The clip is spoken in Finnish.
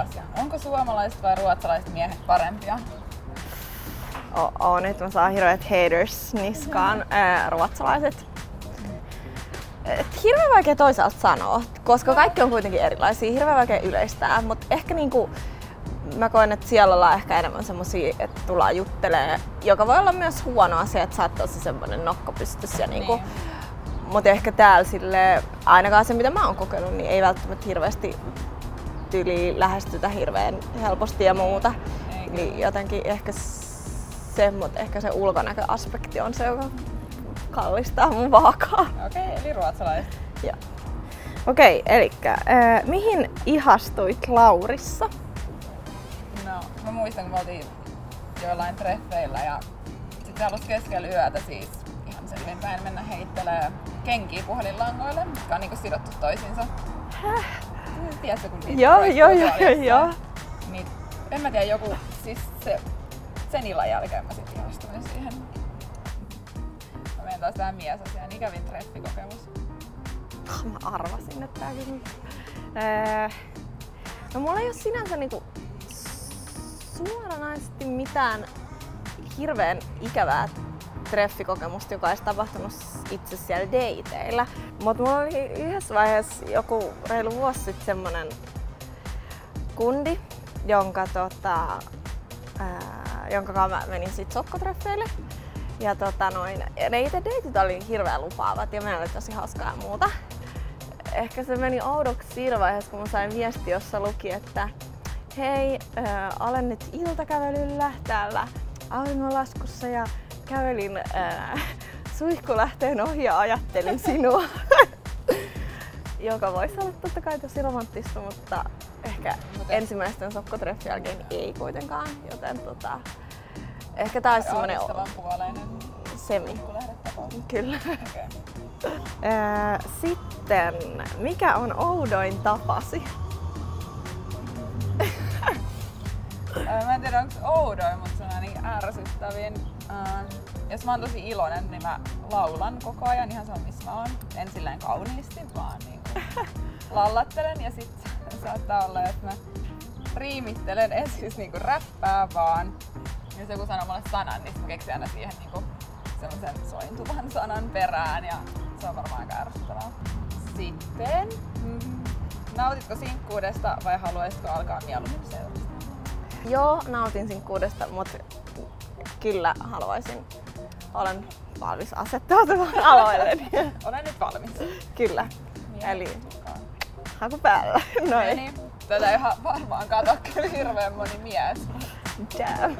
asia. Onko suomalaiset vai ruotsalaiset miehet parempia? Oo, oo nyt mä saan hirveät haters niskaan ää, ruotsalaiset. Et hirveän vaikea toisaalta sanoa, koska kaikki on kuitenkin erilaisia, hirveän vaikea yleistää, mutta ehkä niinku, mä koen, että siellä ollaan ehkä enemmän semmosia, että tullaan juttelee, joka voi olla myös huono asia, että sä oot tosi semmonen nokko pystyssä. Niinku, niin. Mutta ehkä täällä sille, ainakaan se mitä mä oon kokenut, niin ei välttämättä hirveästi tyli lähestytä hirveän helposti ja muuta. Eikä. Niin jotenkin ehkä se, mutta ehkä se ulkonäköaspekti on se, joka kallistaa mun vaakaa. Okei, okay, eli ruotsalaiset. Joo. Okei, okay, eli äh, mihin ihastuit Laurissa? No, mä muistan, kun me oltiin joillain treffeillä ja sitten halus keskellä yötä siis ihan selvinpäin mennä heittelee kenkiä puhelinlangoille, jotka on niinku sidottu toisiinsa. Häh? Tiedätkö, kun niitä Joo, joo, joo, joo. Niin, en mä tiedä, joku, siis se, sen illan jälkeen mä sitten ihastuin siihen. Mä menen taas tähän miesasiaan, ikävin treffikokemus. Mä arvasin, että tääkin... Öö, no mulla ei ole sinänsä niinku suoranaisesti mitään hirveän ikävää treffikokemusta, joka olisi tapahtunut itse siellä dateilla. Mutta mulla oli yhdessä vaiheessa joku reilu vuosi sitten semmonen kundi, jonka, tota, ää, jonka kanssa mä menin sit sokkotreffeille. Ja tota noin, ne itse deitit oli hirveän lupaavat ja meillä oli tosi hauskaa ja muuta. Ehkä se meni oudoksi siinä vaiheessa, kun mä sain viesti, jossa luki, että hei, äh, olen nyt iltakävelyllä täällä auringonlaskussa ja kävelin äh, suihkulähteen ohi ja ajattelin sinua. Joka voisi olla totta kai tosi romanttista, mutta ehkä Mut ensimmäisten sokkotreffien jälkeen ei kuitenkaan, joten tota, ehkä tää olisi semmonen... Semi. Kyllä. Okay. Sitten, mikä on oudoin tapasi? mä en tiedä onko oudoin, mutta se on ärsyttävin. Uh, jos mä oon tosi iloinen, niin mä laulan koko ajan ihan sama missä mä oon. En silleen kauniisti, vaan niin lallattelen ja sitten saattaa olla, että mä riimittelen, en siis niinku räppää vaan. Jos joku sanoo mulle sanan, niin mä keksin aina siihen niinku semmoisen sointuvan sanan perään ja se on varmaan aika ärsyttävää. Sitten, mm, nautitko sinkkuudesta vai haluaisitko alkaa mieluummin seurasta? Joo, nautin sinkkuudesta, mutta kyllä haluaisin. Olen valmis asettautumaan aloille. Olen nyt valmis. Kyllä. Niin. Eli haku päällä. Noin. Niin. Tätä ihan varmaan katso kyllä hirveän moni mies. Damn.